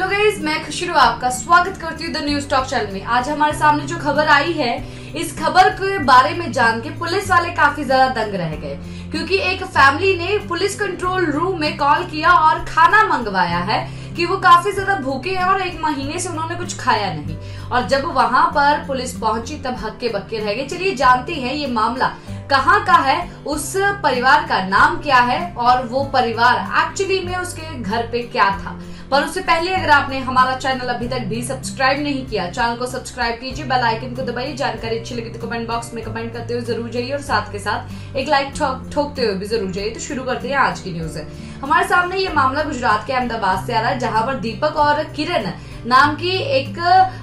मैं खुशरू आपका स्वागत करती हूँ द न्यूज़ टॉक चैनल में। आज हमारे सामने जो खबर आई है, इस खबर के बारे में जान के पुलिस वाले काफ़ी ज़्यादा दंग रह गए। क्योंकि एक फैमिली ने पुलिस कंट्रोल रूम में कॉल किया और खाना मंगवाया है कि वो काफ़ी ज़्यादा भूखे हैं और एक महीने से उन्होंने कुछ खाया नहीं। और जब वहाँ पर पुलिस पहुँची, तब हक्के बक्के रह गए। चलिए जानते हैं ये मामला कहाँ का है, उस परिवार का नाम क्या है और वो परिवार एक्चुअली में उसके घर पे क्या था। पर उससे पहले अगर आपने हमारा चैनल अभी तक भी सब्सक्राइब नहीं किया, चैनल को सब्सक्राइब कीजिए, बेल आइकन को दबाइए, जानकारी अच्छी लगी तो कमेंट बॉक्स में कमेंट करते हुए ज़रूर जाइए और साथ के साथ एक लाइक ठोकते हुए भी ज़रूर जाइए। तो शुरू करते हैं आज की न्यूज़ हमारे सामने ये मामला गुजरात के अहमदाबाद से आ रहा है, जहाँ पर दीपक और किरण नाम की एक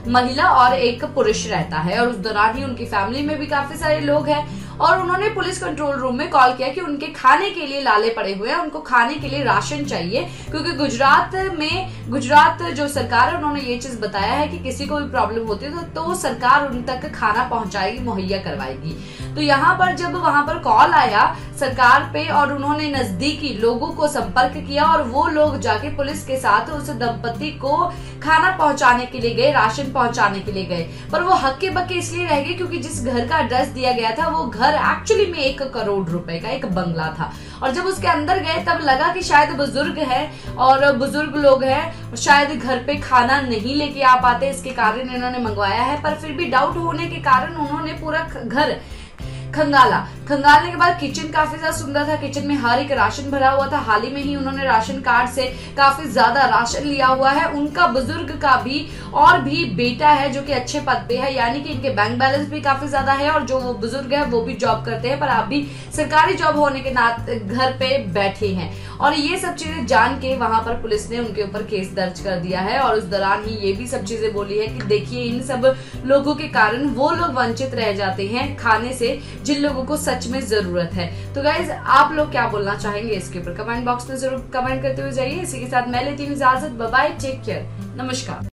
महिला और एक पुरुष रहता है और उस दौरान ही उनकी फैमिली में भी काफ़ी सारे लोग हैं। और उन्होंने पुलिस कंट्रोल रूम में कॉल किया कि उनके खाने के लिए लाले पड़े हुए हैं उनको खाने के लिए राशन चाहिए क्योंकि गुजरात में गुजरात जो सरकार है उन्होंने ये चीज़ बताया है कि किसी को भी प्रॉब्लम होती है तो, तो सरकार उन तक खाना पहुंचाएगी मुहैया करवाएगी। तो यहाँ पर जब वहाँ पर कॉल आया सरकार पे और उन्होंने नजदीकी लोगों को संपर्क किया और वो लोग जाके पुलिस के साथ उस दंपति को खाना पहुँचाने के लिए गए राशन पहुँचाने के लिए गए। पर वो हक्के बक्के इसलिए रह गए क्योंकि जिस घर का एड्रेस दिया गया था वो घर एक्चुअली में एक करोड़ रुपए का एक बंगला था। और जब उसके अंदर गए, तब लगा कि शायद बुज़ुर्ग है और बुज़ुर्ग लोग हैं, शायद घर पे खाना नहीं लेके आ पाते, इसके कारण इन्होंने मंगवाया है, पर फिर भी डाउट होने के कारण उन्होंने पूरा घर खंगाला। खंगालने के बाद किचन काफ़ी ज़्यादा सुंदर था। किचन में हर एक राशन भरा हुआ था। हाल ही में ही उन्होंने राशन कार्ड से काफ़ी ज़्यादा राशन लिया हुआ है। उनका बुज़ुर्ग का भी और भी बेटा है जो कि अच्छे पद पे है। यानी कि इनके बैंक बैलेंस भी काफ़ी ज़्यादा है और जो वो बुज़ुर्ग है, वो भी जॉब करते हैं। पर आप भी सरकारी जॉब होने के नाते घर पे बैठे हैं। और ये सब चीज़ें जान के वहाँ पर पुलिस ने उनके ऊपर केस दर्ज कर दिया है। और उस दौरान ही ये भी सब चीज़ें बोली है कि देखिए, इन सब लोगों के कारण वो लोग वंचित रह जाते हैं। खाने से जिन लोगों को सच में ज़रूरत है। तो गाइज़ आप लोग क्या बोलना चाहेंगे इसके ऊपर? कमेंट बॉक्स में ज़रूर कमेंट करते हुए जाइए। इसी के साथ मैं लेती हूँ इजाज़त। बबाई टेक केयर नमस्कार।